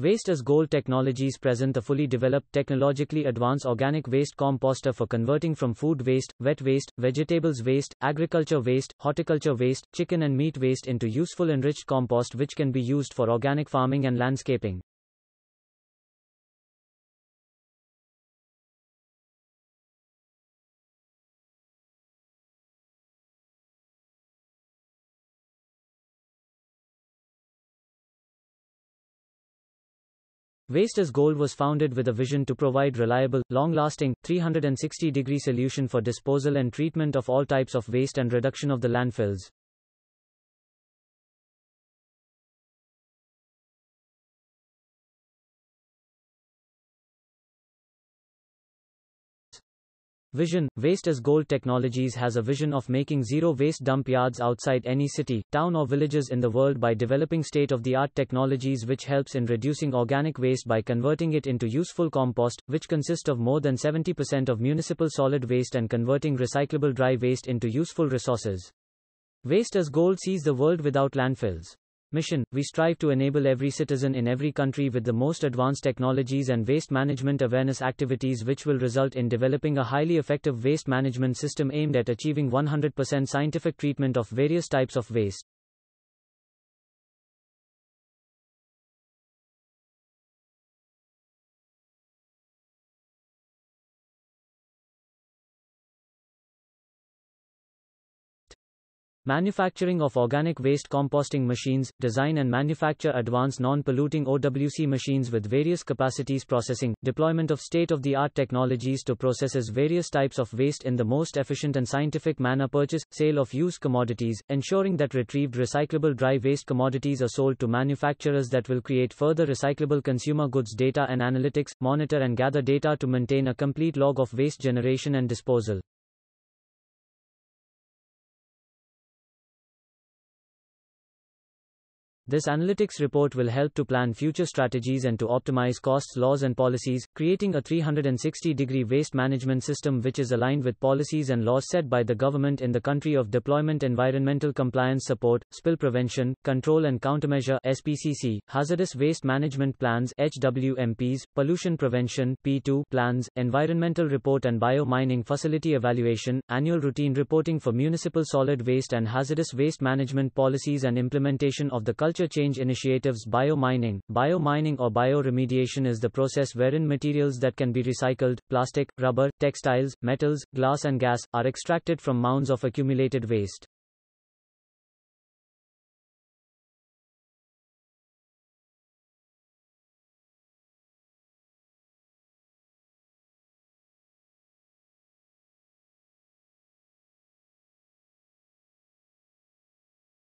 Waste Is Gold Technologies present a fully developed technologically advanced organic waste composter for converting from food waste, wet waste, vegetables waste, agriculture waste, horticulture waste, chicken and meat waste into useful enriched compost which can be used for organic farming and landscaping. Waste Is Gold was founded with a vision to provide reliable, long-lasting, 360-degree solution for disposal and treatment of all types of waste and reduction of the landfills. Vision Waste Is Gold Technologies has a vision of making zero waste dump yards outside any city, town or villages in the world by developing state-of-the-art technologies which helps in reducing organic waste by converting it into useful compost, which consists of more than 70% of municipal solid waste and converting recyclable dry waste into useful resources. Waste Is Gold sees the world without landfills. Mission We strive to enable every citizen in every country with the most advanced technologies and waste management awareness activities, which will result in developing a highly effective waste management system aimed at achieving 100% scientific treatment of various types of waste. Manufacturing of organic waste composting machines, design and manufacture advanced non-polluting OWC machines with various capacities processing, deployment of state-of-the-art technologies to processes various types of waste in the most efficient and scientific manner purchase, sale of used commodities, ensuring that retrieved recyclable dry waste commodities are sold to manufacturers that will create further recyclable consumer goods data and analytics, monitor and gather data to maintain a complete log of waste generation and disposal. This analytics report will help to plan future strategies and to optimize costs, laws, and policies, creating a 360 degree waste management system which is aligned with policies and laws set by the government in the country of deployment, environmental compliance support, spill prevention, control and countermeasure, SPCC, hazardous waste management plans, HWMPs, pollution prevention, P2 plans, environmental report and bio-mining facility evaluation, annual routine reporting for municipal solid waste and hazardous waste management policies and implementation of the culture change initiatives Biomining Biomining or bioremediation is the process wherein materials that can be recycled, plastic, rubber, textiles, metals, glass and gas, are extracted from mounds of accumulated waste.